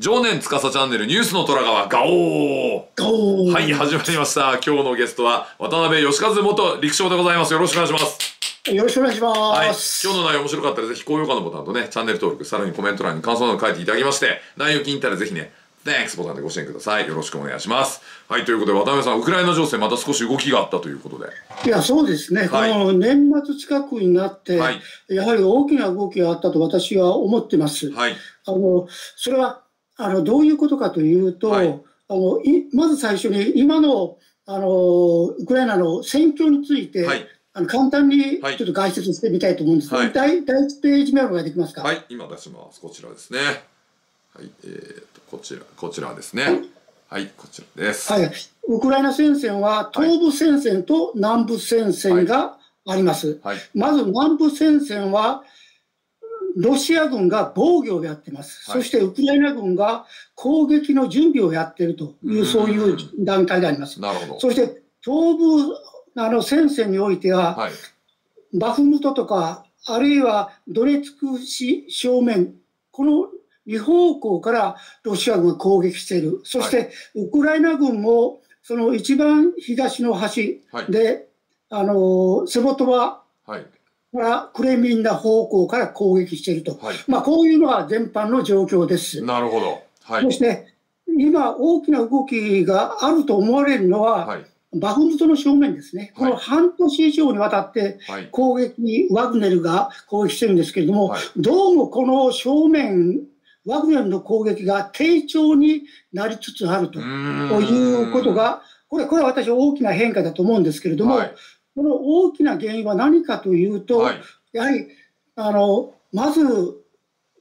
常年司チャンネルニュースの虎川ガオーはい、始まりました。今日のゲストは渡辺義和元陸将でございます。よろしくお願いします。よろしくお願いします。はい、今日の内容面白かったらぜひ高評価のボタンとね、チャンネル登録、さらにコメント欄に感想など書いていただきまして、内容気に入ったらぜひね、Thanks ボタンでご支援ください。よろしくお願いします。はい、ということで渡辺さん、ウクライナ情勢また少し動きがあったということで。いや、そうですね。はいこの年末近くになって、はいやはり大きな動きがあったと私は思ってます。はい、あの、それは、あの、どういうことかというと、はいあの、いまず最初に今の、あの、ウクライナの戦況について、はい、あの簡単にはいちょっと解説してみたいと思うんです。はい第第1ページ目お願いできますか？はい、今出します。こちらですね。はい、えーと、こちら、こちらですね。はい、こちらです。はい、ウクライナ戦線は東部戦線と南部戦線があります。はい、まず南部戦線は、ロシア軍が防御をやってます。はいそしてウクライナ軍が攻撃の準備をやっているというう、んそういう段階であります。なるほど。そして東部あの戦線においては、はい、バフムトとか、あるいはドネツク市正面、この2方向からロシア軍が攻撃している。そして、ウクライナ軍も、その一番東の端はい、で、あの、セボトバはい、からクレミンナ方向から攻撃していると。はい。まあ、こういうのが全般の状況です。なるほど。はいそ、して、今、大きな動きがあると思われるのは、はい、バフムトの正面ですね。このはい半年以上にわたって、はい、攻撃にワグネルが攻撃してるんですけれども、はいどうもこの正面、ワグネルの攻撃が低調になりつつあるということが、これこれは私、大きな変化だと思うんですけれども、はい、この大きな原因は何かというと、はい、やはりあのまず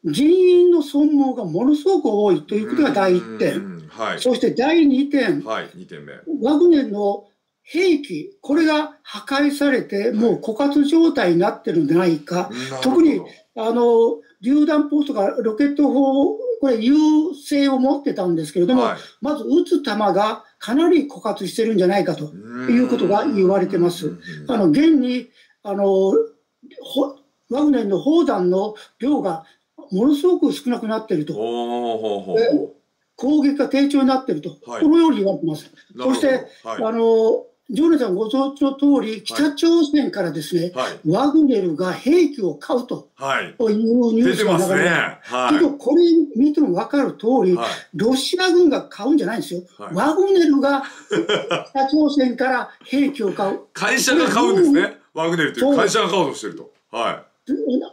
人員の損耗がものすごく多いということが第一う点、ーんはい、そして第二点、はい、二点目。ワグネルの兵器、これが破壊されて、もう枯渇状態になってるんじゃないか、特にあの榴弾砲とかロケット砲、これ、優勢を持ってたんですけれども、はい。まず撃つ弾がかなり枯渇してるんじゃないかということが言われてます。あの現にあのほワグネルの砲弾の量がものすごく少なくなっていると、攻撃が低調になっていると、はい。このように言われてます。う。そしてなるほどあのジョネさんご存知の通り、北朝鮮からですね、はい、はい、ワグネルが兵器を買うとはい。いうニュー出てますね。スが流れてはけど、これ見ても分かる通り、い、はい、ロシア軍が買うんじゃないんですよ。はいワグネルが 北朝鮮から兵器を買う。会社が買うんですね。ワグネルという会社が買おうとしてると。は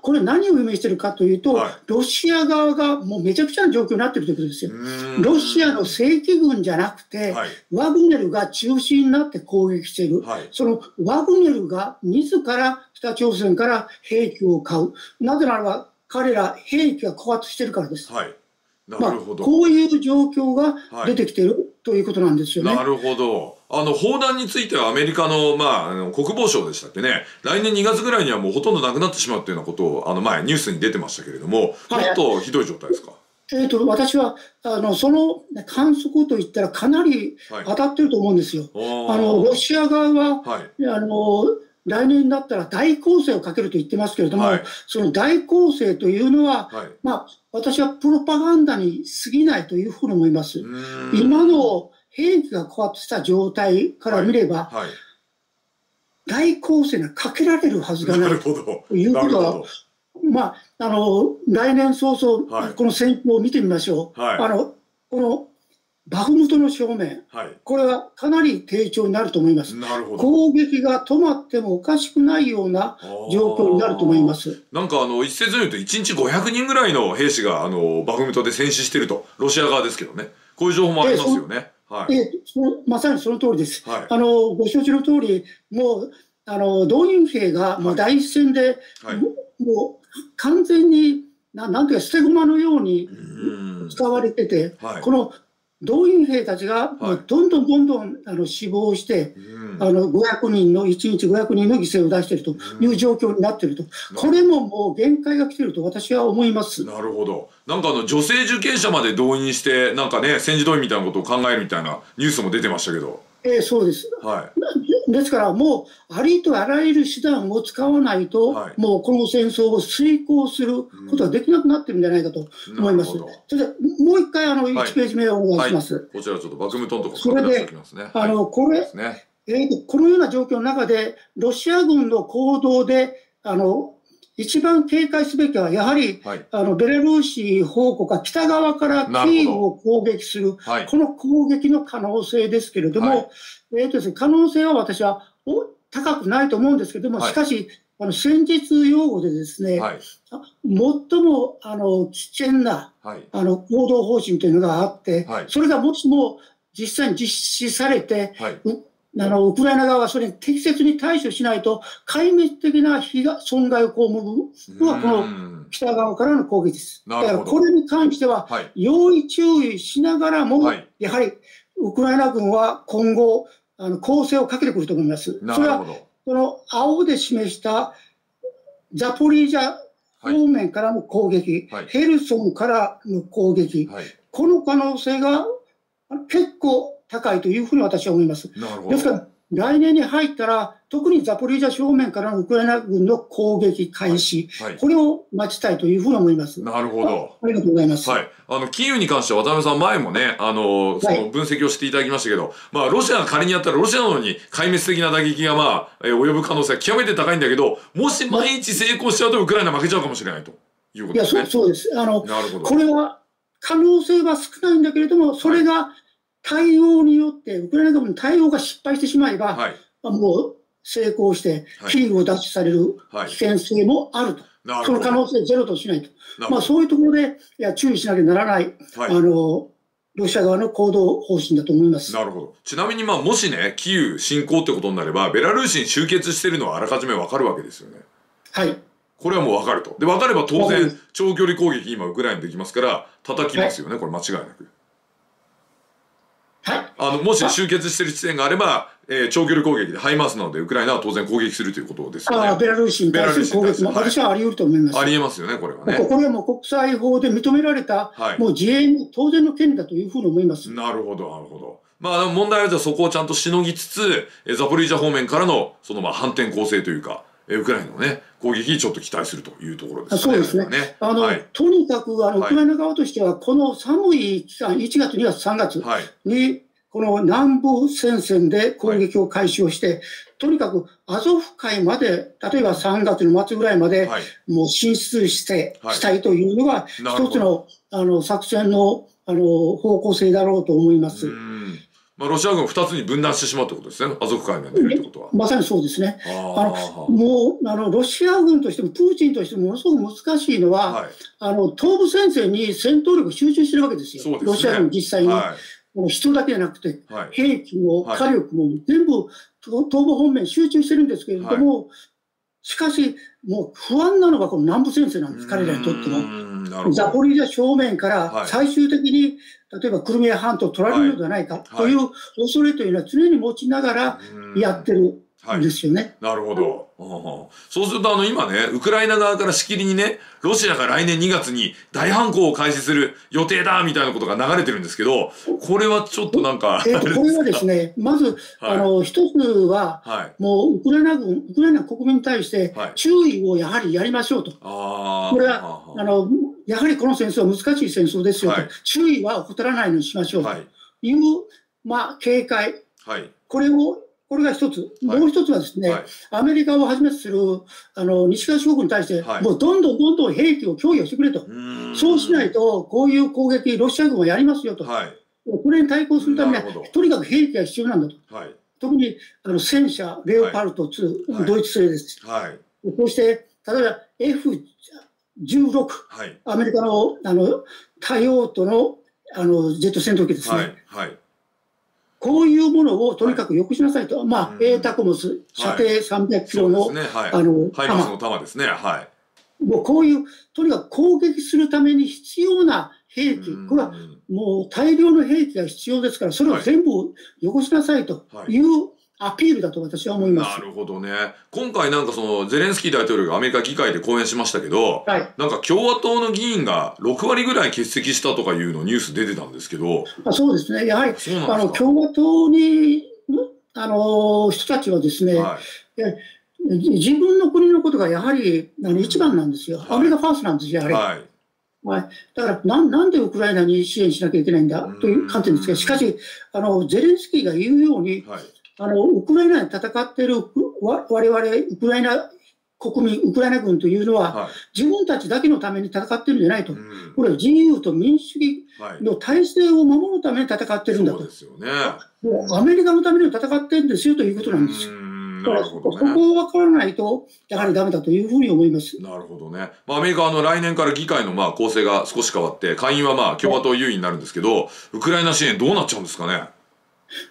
これ何を意味してるかというと、はいロシア側がもうめちゃくちゃな状況になってるということですい。よ。ロシアの正規軍じゃなくて、はい、ワグネルが中心になって攻撃している。はい、そのワグネルが自ら北朝鮮から兵器を買う。なぜならば彼ら兵器が枯渇してるからです。まあ、るほど。こういう状況が出てきているということなんですよね。なるほど。あの、砲弾についてはアメリカの、まあ、あの国防省でしたっけね、来年2月ぐらいにはもうほとんどなくなってしまうっていうようなことを、あの前、ニュースに出てましたけれども、もはいっとひどい状態ですか？えー、と私はあのその観測といったらかなりはい。当たってると思うんですよ。おーあのロシア側ははい。あの来年になったら大攻勢をかけると言ってますけれども、はいその大攻勢というのは、はい。まあ、私はプロパガンダに過ぎないというふうに思います。今の兵器が枯渇した状態から見れば、はい。大攻勢がかけられるはずがなないる。ほど。というなことは。まあ、あの来年早々、はいこの戦況を見てみましょう。はいあのこのバフムトの正面、はい。これはかなり低調になると思います。なるほど。攻撃が止まってもおかしくないような状況になると思います。なんかあの、一説に言うと、1日500人ぐらいの兵士が、あの、バフムトで戦死してると。ロシア側ですけどね。こういう情報もありますよね。はい。でそのまさにその通りです。はい。あのご承知の通り、もうあの動員兵がもう第一線で、はい。ももう完全にななんていうか捨て駒のように。使われてて、はい。この動員兵たちがどんどんどんどんあの死亡して、うんあの500人の、1日500人の犠牲を出しているという状況になっていると、これももう限界が来ていると私は思います。なるほど。なんかあの、女性受刑者まで動員して、なんかね、戦時動員みたいなことを考えるみたいなニュースも出てましたけど。えーそうです。はい。ですから、もう、ありとあらゆる手段を使わないと、はいもうこの戦争を遂行することができなくなってるんじゃないかと思います。なるほどそれで、もう一回、あの、はい1ページ目をお願いします。こちらちょっとバクムトンとこそれで。あの、これね。えーとこのような状況の中で、ロシア軍の行動で、あの、一番警戒すべきは、やはり、はい。あの、ベラルーシ方向か北側からキーウを攻撃する、はい。この攻撃の可能性ですけれども、はいえーとですね、可能性は私はお高くないと思うんですけれども、はいしかし、あの戦術用語でですね、はい。あ最もあの危険なはい。あの行動方針というのがあって、はいそれがもしも実際に実施されて、はい。あのウクライナ側はそれに適切に対処しないと、壊滅的な被害損害を被るのは、このうん北側からの攻撃です。だからこれに関しては、はい。要注意しながらも、はいやはりウクライナ軍は今後、あの攻勢をかけてくると思います。それは。この青で示したザポリージャ方面からの攻撃、はいヘルソンからの攻撃、はい。この可能性が結構高いというふうに私は思います。ですから、来年に入ったら、特にザポリージャ正面からのウクライナ軍の攻撃開始、はい。これを待ちたいというふうに思います。なるほど。ありがとうございます。はい。あの、キーウに関しては渡辺さん前もね、あの、その分析をしていただきましたけど、まあ、ロシアが仮にやったら、ロシアの方に壊滅的な打撃がまあ、えー及ぶ可能性は極めて高いんだけど、もし毎日成功しちゃうとウクライナ負けちゃうかもしれないというこいや、そうとですね。そうです。あの、なるほど。これは可能性は少ないんだけれども、それが対応によって、ウクライナ軍の対応が失敗してしまえば、はい。もう成功して、はいキーウを奪取されるはい危。険性もあると、そのなるほど。可能性ゼロとしないと、まあ、そういうところでいや注意しなきゃならない、ど。はいあ。のロシア側の行動方針だと思います。なるほど。ちなみにまあ、もしね、キーウ侵攻ってことになれば、ベラルーシに集結してるのはあらかじめわかるわけですよね。はい、これはもうわかると。で、わかれば当然長距離攻撃今ウクライナできますから、叩きますよね、これ間違いなく。はい、あの、もし集結してる地点があれば、えー長距離攻撃でハイマースなので、ウクライナは当然攻撃するということですよね。あベラルーシに対する攻撃も、私はあり得ると思います。ありえますよね、これはね。ここれはもう国際法で認められた、はいもう自衛の当然の権利だというふうに思います。なるほど、なるほど。まあ、問題はじゃあそこをちゃんとしのぎつつ、えーザポリージャ方面からの、そのまあ反転攻勢というか、えーウクライナのね、攻撃にちょっと期待するというところですね。あそうですねねあのはい。とにかくあの、はいウクライナ側としては、この寒い期間、1月、2月、3月はい。に、この南部戦線で攻撃を開始をして、とにかくアゾフ海まで、例えば3月の末ぐらいまで、はい。もう進出して、はいしたいというのが、一つのあの作戦のあの方向性だろうと思います。うん。まあ、ロシア軍を二つに分断してしまうってことですね。アゾフ海まで出るってことは。まさにそうですね。ああのもうあのロシア軍としても、プーチンとしてもものすごく難しいのは、はい。あの東部戦線に戦闘力集中してるわけですよ、すねロシア軍実際に、はもう人だけじゃなくて、い。はい。兵器もはい火力も全部東東部方面集中してるんですけれども、しかし、もう不安なのがこの南部戦線なんです、彼らにとっても。も。なるほど。ザポリージャ正面かはいら最終的に、例えばクリミア半島を取られるのではないかという恐れというのは常に持ちながらうんやってるですよね。なるほど。うんうんそうするとあの今ね、ウクライナ側からしきりにね、ロシアが来年2月に大反攻を開始する予定だみたいなことが流れてるんですけど、これはちょっとなんか、えーとこれはですね、まず、はいあの一つは、はい。もうウクライナ軍、ウクライナ国民に対してはい注意をやはりやりましょうと。ああ。これはあのやはりこの戦争は難しい戦争ですよと、はい注意は怠らないようにしましょうとはい。いう、まあ、警戒、はい。これを、これが一つ、はいもう一つはですね、はい。アメリカをはじめとするあの西側諸国に対して、はいもうどんどんどんどん兵器を供与してくれと、そうしないと、こういう攻撃、ロシア軍はやりますよと、はい。これに対抗するためにはとにかく兵器が必要なんだと、はい。特にあの戦車、レオパルト2、はいドイツ製です。はい。こうして、例えば F16、はい。アメリカのあの多用途のあのジェット戦闘機ですね、はい。はい。こういうものをとにかくよくしなさいと、まあ、うんエータコモス、射程300キロの、そうですね。はい。あのハイマス弾の弾ですね。はい。もうこういう、とにかく攻撃するために必要な兵器、これはうんもう大量の兵器が必要ですから、それを全部よこしなさいというアピールだと私は思います。なるほどね。今回なんかそのゼレンスキー大統領がアメリカ議会で講演しましたけど、はい、なんか共和党の議員が6割ぐらい欠席したとかいうのニュース出てたんですけど、まあ、そうですね、やはりそうなんですか？あの共和党にあの人たちはですね、はい。自分の国のことがやはりあの一番なんですよ。はいアメリカファーストなんですよ、やはり。はい。はい、だからなん、なんでウクライナに支援しなきゃいけないんだ？という観点ですけど、しかし、あのゼレンスキーが言うように、はい。あのウクライナで戦っているわ我々ウクライナ国民、ウクライナ軍というのは、は自分たちだけのために戦ってるんじゃないとい。う、ん。これは自由と民主主義はい。の体制を守るために戦ってるんだとそうで、すよね。もうアメリカのために戦ってるんですよということなんですよ。うんだからね。こを分からないと、やはりダメだというふうに思います。なるほどね。まあ、アメリカはあの来年から議会のまあ構成が少し変わって、下院はまあ共和党優位になるんですけど、ウクライナ支援どうなっちゃうんですかね。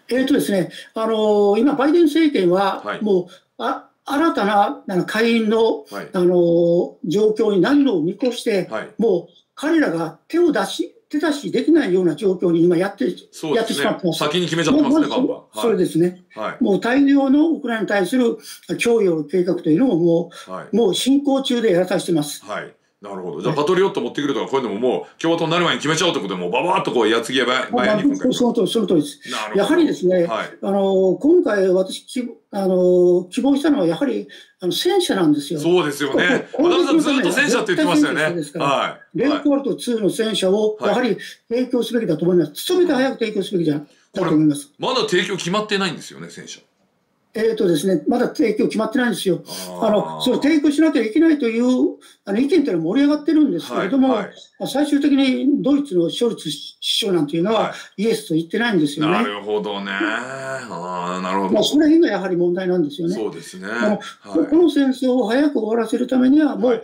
えーとですね、あのー今、バイデン政権ははい、もう、あ新たなあの下院の、はい。あのー状況になるのを見越して、はい。もう彼らが手を出し、手出しできないような状況に今やって、ねやってしまって。ます。先に決めちゃってますね。それですね、はい。もう大量のウクライナに対する供与の計画というのをもはい。う、もう進行中でやらさせてます。はい。なるほど。じゃあ、パトリオット持ってくるとか、こういうのももう、共和党になる前に決めちゃおうってことで、もう、ばばーっとこう、やつぎやばばやに今回。その通りその通りです。やはりですね、はい。あの今回私希望あの希望したのはやはりあの戦車なんですよ。そうですよね。渡辺さんずっと戦車って言ってましたよねはい。レオはいポルト2の戦車をはいやはり提供すべきだと思います。努めて早く提供すべきじゃだと思います。まだ提供決まってないんですよね、戦車。えーとですね、まだ提供決まってないんですよ。ああのそれを提供しなきゃいけないというあの意見というのは盛り上がってるんですけれども、はいはい最終的にドイツのショルツ首相なんていうのは、はイエスと言ってないんですよなね。るほどね。ああ、なるほまあ、ど。それがやはり問題なんですよね。そうですね。のはこの戦争を早く終わらせるためには、もう、はい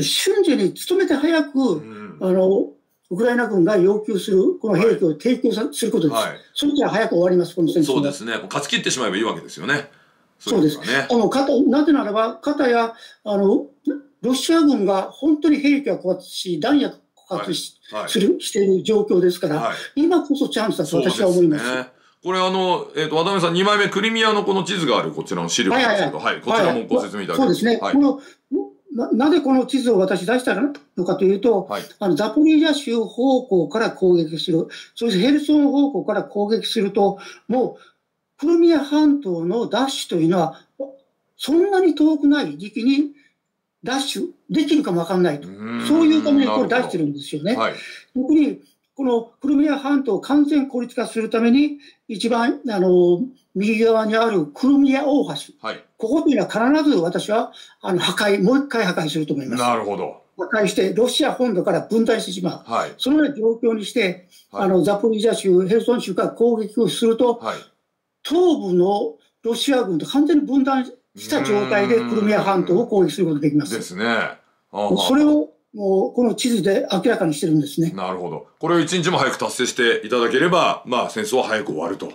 瞬時に努めて早く、い。うんあの、ウクライナ軍が要求するこの兵器を提供さすることです。はい。それじゃ早く終わります、この戦争はそうですね。勝ち切ってしまえばいいわけですよね。そうですね。あのかたなぜならば、かたやあのロシア軍が本当に兵器が枯渇し、弾薬枯渇し,、はい。するしている状況ですから、はい。今こそチャンスだと私は思います。ね。これあの、えっ、と、渡辺さん2枚目、クリミアのこの地図があるこちらの資料なんですけど、はい、こちらもご説明いただきます。そうですね、はいこ。のななぜこの地図を私出したのかというと、はい。あのザポリージャ州方向から攻撃する、そしてヘルソン方向から攻撃すると、もうクリミア半島の奪取というのは、そんなに遠くない時期に奪取できるかもわかんないと、そういうためにこれ出してるんですよね。はい。特にこのクリミア半島を完全孤立化するために、一番あの右側にあるクリミア大橋、はい。ここというのは必ず私はあの破壊、もう一回破壊すると思います。なるほど。破壊して、ロシア本土から分断してしまう。はい。そのような状況にして、はいあのザポリージャ州、ヘルソン州から攻撃をすると、はい。東部のロシア軍と完全に分断した状態でクリミア半島を攻撃することができま。ですすね。ああそれをもうこの地図で明らかにしてるんですね。なるほど。これを一日も早く達成していただければ、まあ戦争は早く終わると。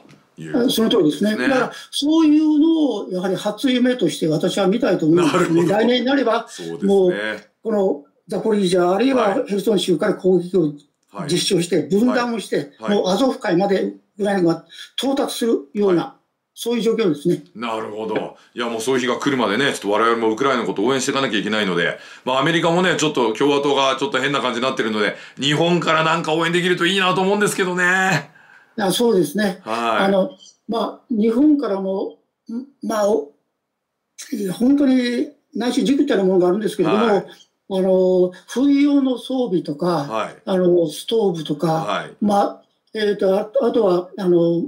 その通りですね。ねだから、そういうのをやはり初夢として私は見たいと思うんですなるほど来年になれば、そうもうね。このザポリージャ、あるいははいヘルソン州から攻撃をはい。実証して、分断をして、はいもうアゾフ海までウクライナが到達するような、そういう状況ですね。なるほど。いやもうそういう日が来るまでね、ちょっと我々もウクライナのことを応援していかなきゃいけないので、まあアメリカもね、ちょっと共和党がちょっと変な感じになってるので、日本からなんか応援できるといいなと思うんですけどね。あそうですね。はい。あの、まあ、日本からも、んまあ、お本当に内心じくったようなものがあるんですけれども、はいあの、冬用の装備とか、はい。あの、ストーブとか、はい。まあ、えっ、と、ああとは、あの、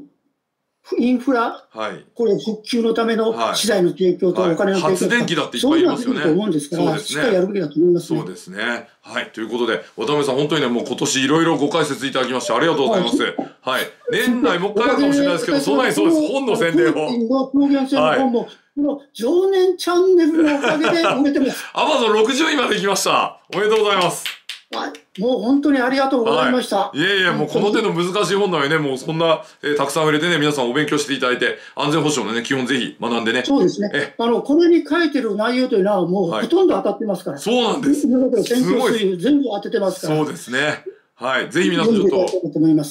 インフラ、はい。これ復旧のためのはい資材の提供とはいお金の提供とか、発電機だっていっそういうのぱいいますよね。はできると思うんですから、そうですねしっかりやるべきだと思いますね。そうですね。はい。ということで、渡辺さん、本当にね、もう今年いろいろご解説いただきまして、ありがとうございます。はい。年内もう一回あるかもしれないですけど、そんなにそうです。本の宣伝を。の本も、この常年チャンネルのおかげで売れてます。アマゾン60位まで来ました。おめでとうございます。はいもう本当にありがとうございました。いえいえ、もうこの手の難しい本なのにね、もうそんな、えーたくさん売れてね、皆さんお勉強していただいて、安全保障のね、基本ぜひ学んでね。そうですねえ。あの、これに書いてる内容というのはもうはいほとんど当たってますから。そうなんです。全部当ててますから。そうですね。はい。ぜひ皆さんちょっと、はい、お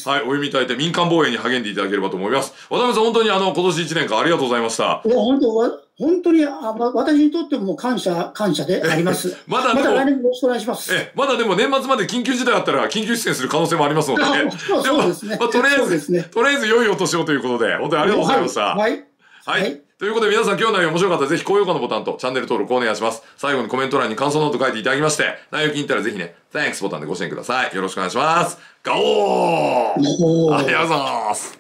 読みいただいて民間防衛に励んでいただければと思います。渡部さん、本当にあの、今年1年間ありがとうございました。いや、本当、わ本当に、あ私にとっても感謝、感謝であります。まだまた来年もよろしくお願いします。え、まだでも年末まで緊急事態あったら緊急出演する可能性もありますので、ねあ、そうですねまあ、とりあえず、ねとりあえず良いお年をということで、本当にありがとうございました。はい。はいはい。ということで皆さん今日の内容面白かったらぜひ高評価のボタンとチャンネル登録お願いします。最後にコメント欄に感想ノート書いていただきまして、内容気に入ったらぜひね、Thanks ボタンでご支援ください。よろしくお願いします。ガオーありがとうございます。